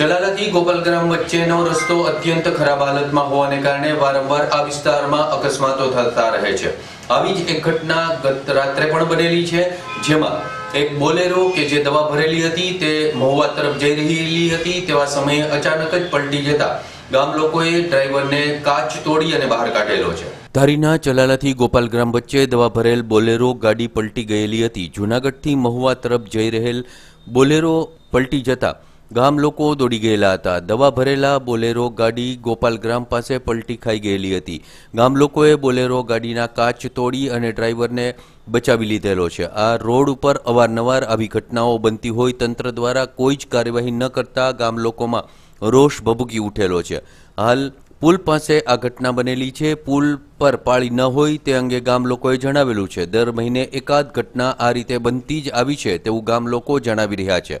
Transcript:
ચલાલાથી ગોપાલગ્રામ વચ્ચેનો રસ્તો અત્યંત ખરાબ હાલતમાં હોવાને કારણે વારંવાર આ વિસ્તારમાં અકસ્માતો થતા રહે છે. આવી જ એક ઘટના ગત રાત્રે પણ બનેલી છે, જેમાં એક બોલેરો કે જે દવા ભરેલી હતી તે મહુવા તરફ જઈ રહેલી હતી, તેવા સમયે અચાનક જ પલટી જતા ગામ લોકોએ ડ્રાઈવરને કાચ તોડી અને બહાર કાઢેલો છે. ધારીના ચલાલાથી ગોપાલગ્રામ વચ્ચે દવા ભરેલ બોલેરો ગાડી પલટી ગયેલી હતી. જૂનાગઢથી મહુવા તરફ જઈ રહેલ બોલેરો પલટી જતા ગામ લોકો દોડી ગયેલા હતા. દવા ભરેલા બોલેરો ગાડી ગોપાલગ્રામ પાસે પલટી ખાઈ ગયેલી હતી. ગામ લોકોએ બોલેરો ગાડીના કાચ તોડી અને ડ્રાઈવરને બચાવી લીધેલો છે. આ રોડ ઉપર અવારનવાર આવી ઘટનાઓ બનતી હોય તંત્ર દ્વારા કોઈ જ કાર્યવાહી ન કરતા ગામ લોકોમાં રોષ ભભૂકી ઉઠેલો છે. હાલ પુલ પાસે આ ઘટના બનેલી છે. પુલ પર પાળી ન હોય તે અંગે ગામ લોકોએ જણાવેલું છે. દર મહિને એકાદ ઘટના આ રીતે બનતી જ આવી છે તેવું ગામ લોકો જણાવી રહ્યા છે.